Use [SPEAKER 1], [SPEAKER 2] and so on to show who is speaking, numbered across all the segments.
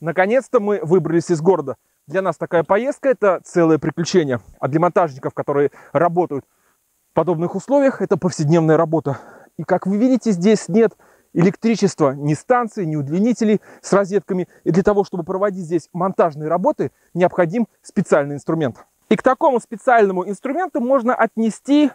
[SPEAKER 1] Наконец-то мы выбрались из города. Для нас такая поездка – это целое приключение. А для монтажников, которые работают в подобных условиях, это повседневная работа. И как вы видите, здесь нет электричества, ни станций, ни удлинителей с розетками. И для того, чтобы проводить здесь монтажные работы, необходим специальный инструмент. И к такому специальному инструменту можно отнести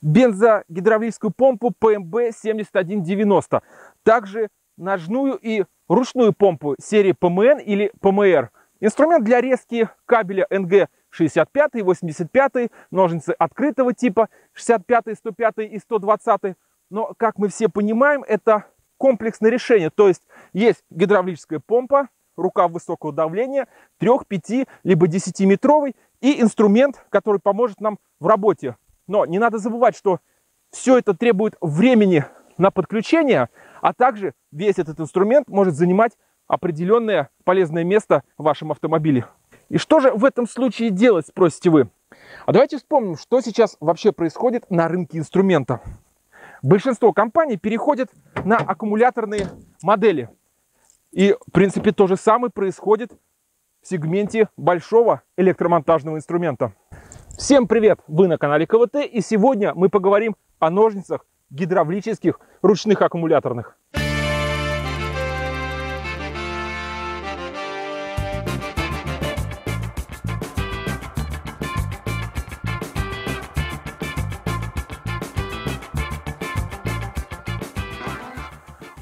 [SPEAKER 1] бензогидравлическую помпу PMB 7190. Также ножную и ручную помпу серии PMN или PMR. Инструмент для резки кабеля NG 65, 85, ножницы открытого типа 65, 105 и 120. Но, как мы все понимаем, это комплексное решение. То есть есть гидравлическая помпа, рука высокого давления, 3, 5, либо 10-метровый и инструмент, который поможет нам в работе. Но не надо забывать, что все это требует времени на подключение, а также весь этот инструмент может занимать определенное полезное место в вашем автомобиле. И что же в этом случае делать, спросите вы? А давайте вспомним, что сейчас вообще происходит на рынке инструмента. Большинство компаний переходят на аккумуляторные модели. И, в принципе, то же самое происходит в сегменте большого электромонтажного инструмента. Всем привет! Вы на канале КВТ и сегодня мы поговорим о ножницах гидравлических ручных аккумуляторных.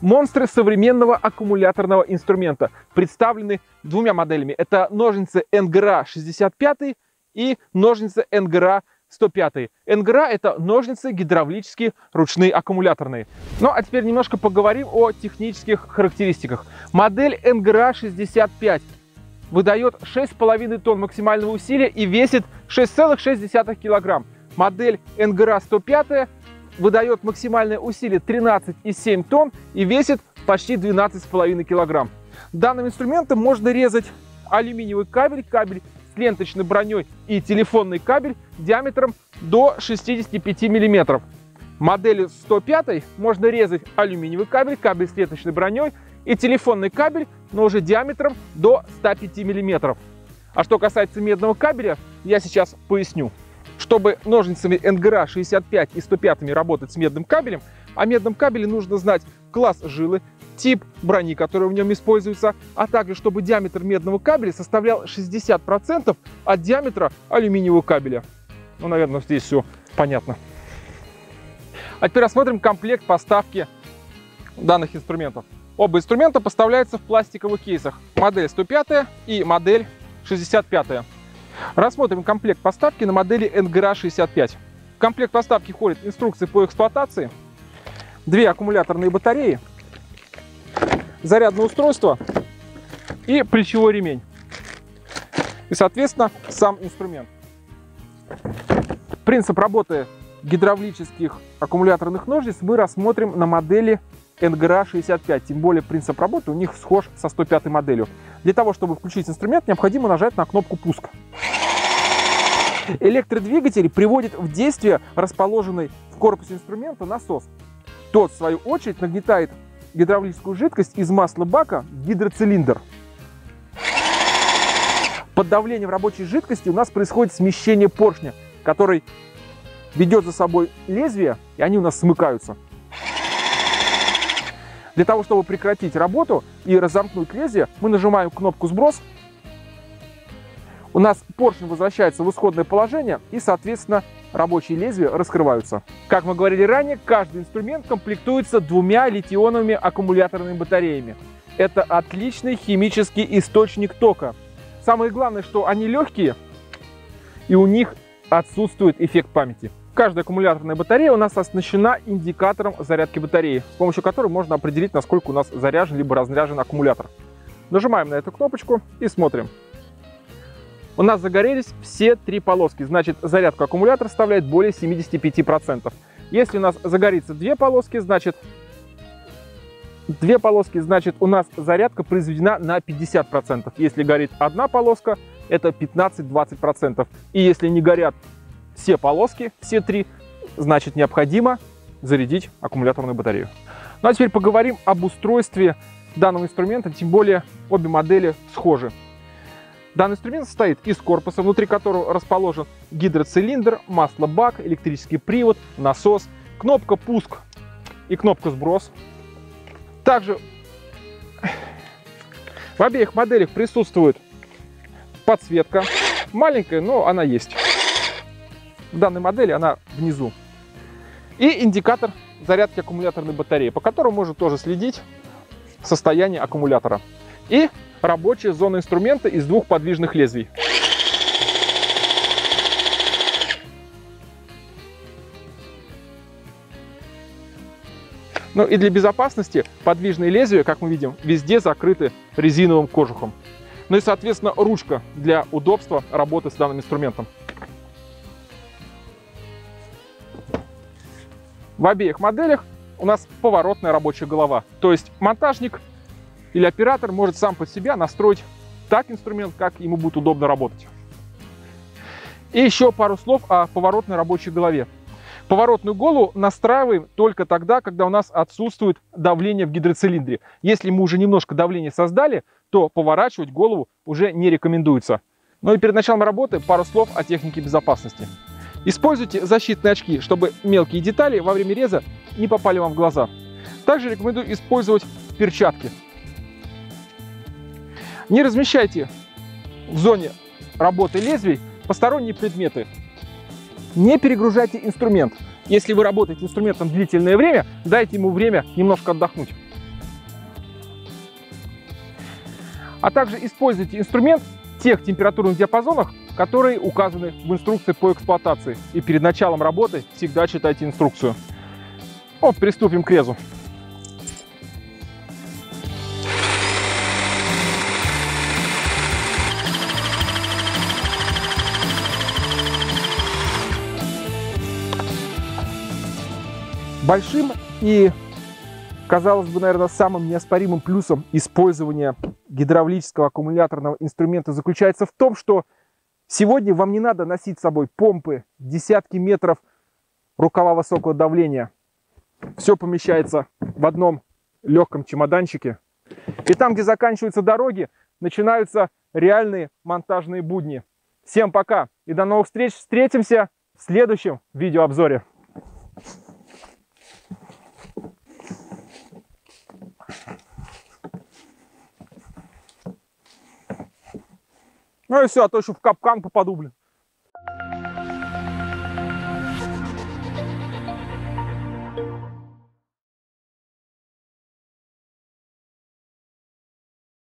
[SPEAKER 1] Монстры современного аккумуляторного инструмента представлены двумя моделями. Это ножницы NGRA 65 и ножницы NGRA 105. НГРА это ножницы гидравлические ручные аккумуляторные. Ну а теперь немножко поговорим о технических характеристиках. Модель НГРА 65 выдает 6,5 тонн максимального усилия и весит 6,6 килограмм. Модель НГРА 105 выдает максимальное усилие 13,7 тонн и весит почти 12,5 килограмм. Данным инструментом можно резать алюминиевый кабель, кабель ленточной броней и телефонный кабель диаметром до 65 мм. Модели 105 можно резать алюминиевый кабель, кабель с ленточной броней и телефонный кабель, но уже диаметром до 105 мм. А что касается медного кабеля, я сейчас поясню. Чтобы ножницами НГРА 65 и 105 работать с медным кабелем, о медном кабеле нужно знать класс жилы, тип брони, который в нем используется, а также чтобы диаметр медного кабеля составлял 60% от диаметра алюминиевого кабеля. Ну, наверное, здесь все понятно. А теперь рассмотрим комплект поставки данных инструментов. Оба инструмента поставляются в пластиковых кейсах. Модель 105 и модель 65. Рассмотрим комплект поставки на модели NGRA 65. В комплект поставки входит инструкции по эксплуатации, две аккумуляторные батареи, зарядное устройство и плечевой ремень. И, соответственно, сам инструмент. Принцип работы гидравлических аккумуляторных ножниц мы рассмотрим на модели NGRA 65. Тем более принцип работы у них схож со 105 моделью. Для того, чтобы включить инструмент, необходимо нажать на кнопку пуск. Электродвигатель приводит в действие расположенный в корпусе инструмента насос. Тот, в свою очередь, нагнетает гидравлическую жидкость из масла бака в гидроцилиндр. Под давлением рабочей жидкости у нас происходит смещение поршня, который ведет за собой лезвие, и они у нас смыкаются. Для того, чтобы прекратить работу и разомкнуть лезвие, мы нажимаем кнопку «Сброс». У нас поршень возвращается в исходное положение и, соответственно, рабочие лезвия раскрываются. Как мы говорили ранее, каждый инструмент комплектуется двумя литионовыми аккумуляторными батареями. Это отличный химический источник тока. Самое главное, что они легкие, и у них отсутствует эффект памяти. Каждая аккумуляторная батарея у нас оснащена индикатором зарядки батареи, с помощью которого можно определить, насколько у нас заряжен либо разряжен аккумулятор. Нажимаем на эту кнопочку и смотрим у нас загорелись все три полоски. Значит, зарядка аккумулятора составляет более 75%. Если у нас загорится две полоски, значит, две полоски, значит, у нас зарядка произведена на 50%. Если горит одна полоска, это 15-20%. И если не горят все полоски, все три, значит, необходимо зарядить аккумуляторную батарею. Ну а теперь поговорим об устройстве данного инструмента, тем более обе модели схожи. Данный инструмент состоит из корпуса, внутри которого расположен гидроцилиндр, масло-бак, электрический привод, насос, кнопка пуск и кнопка сброс. Также в обеих моделях присутствует подсветка. Маленькая, но она есть. В данной модели она внизу. И индикатор зарядки аккумуляторной батареи, по которому можно тоже следить состояние аккумулятора. И рабочая зона инструмента из двух подвижных лезвий. Ну и для безопасности подвижные лезвия, как мы видим, везде закрыты резиновым кожухом. Ну и, соответственно, ручка для удобства работы с данным инструментом. В обеих моделях у нас поворотная рабочая голова. То есть монтажник или оператор может сам под себя настроить так инструмент, как ему будет удобно работать. И еще пару слов о поворотной рабочей голове. Поворотную голову настраиваем только тогда, когда у нас отсутствует давление в гидроцилиндре. Если мы уже немножко давление создали, то поворачивать голову уже не рекомендуется. Ну и перед началом работы пару слов о технике безопасности. Используйте защитные очки, чтобы мелкие детали во время реза не попали вам в глаза. Также рекомендую использовать перчатки. Не размещайте в зоне работы лезвий посторонние предметы, не перегружайте инструмент. Если вы работаете инструментом длительное время, дайте ему время немножко отдохнуть. А также используйте инструмент в тех температурных диапазонах, которые указаны в инструкции по эксплуатации. И перед началом работы всегда читайте инструкцию. Вот, приступим к резу. Большим и, казалось бы, наверное, самым неоспоримым плюсом использования гидравлического аккумуляторного инструмента заключается в том, что сегодня вам не надо носить с собой помпы, десятки метров рукава высокого давления. Все помещается в одном легком чемоданчике. И там, где заканчиваются дороги, начинаются реальные монтажные будни. Всем пока и до новых встреч. Встретимся в следующем видеообзоре. Ну и все, а то еще в капкан попаду, блин.